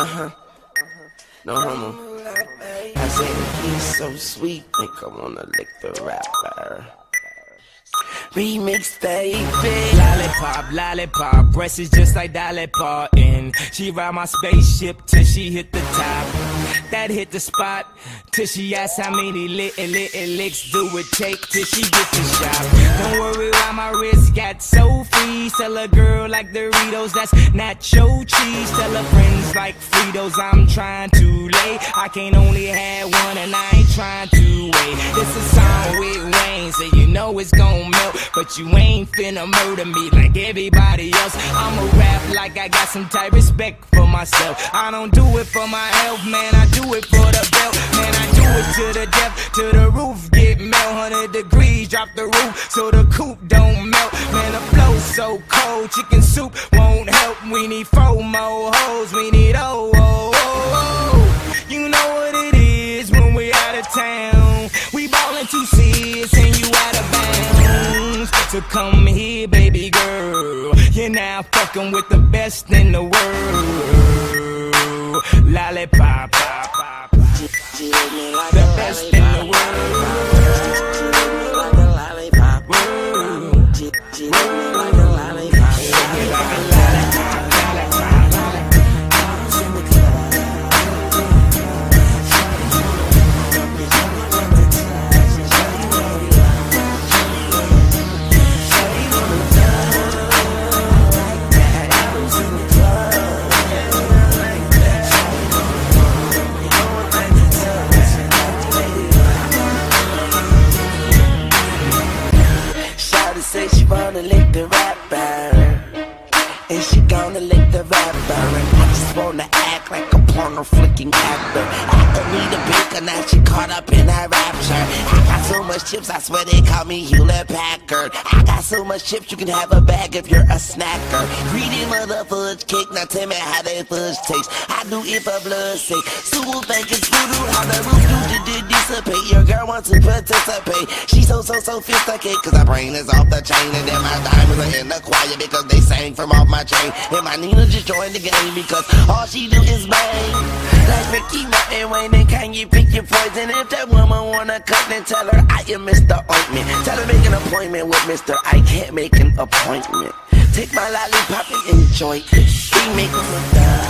Uh huh. No homo. I said he's so sweet, make I wanna lick the rapper. Remix, baby. Lollipop, lollipop, breast is just like Dolly Parton. She ride my spaceship till she hit the top. That hit the spot till she asks how many little little licks do it take till she get the shop. Don't worry Tell a girl like Doritos, that's nacho cheese. Tell her friends like Fritos, I'm trying to lay. I can't only have one and I ain't trying to wait. This a song with Wayne, so you know it's gon' melt. But you ain't finna murder me like everybody else. I'ma rap like I got some type respect for myself. I don't do it for my health, man. I do it for the belt, man. I do it to the depth, to the roof. Get melt, 100 degrees, drop the roof so the coupe don't melt. Man, the flow's so cold, chicken soup won't help. We need four more hoes, we need oh, of town. We ballin' two seats and you out of bounds. So come here, baby girl. You're now fucking with the best in the world. Lollipop, wanna lick the rapper. And she gonna lick the rapper. And I just wanna act like a porno flicking actor. I don't need a beaker, now she caught up in that rapture. I got so much chips, I swear they call me Hewlett Packard. I got so much chips, you can have a bag if you're a snacker. Greedy mother fudge cake, now tell me how that fudge tastes I do it for blood's sake. Super think it's voodoo, how the roof did did dissipate Your girl wants to participate. She so so sophisticated Cause her brain is off the chain And then my diamonds are in the choir Because they sang from off my chain. And my Nina just joined the game Because all she do is bang. Like Ricky Martin, Wayne and Kanye Pick your poison? If that woman wanna cut Then tell her I am Mr. Ointment. Tell her make an appointment with Mr. I can't make an appointment. Take my lollipop and enjoy it. We make a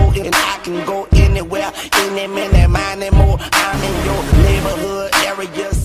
go and I can go anywhere. Any minute, mind and more. I'm in your neighborhood areas.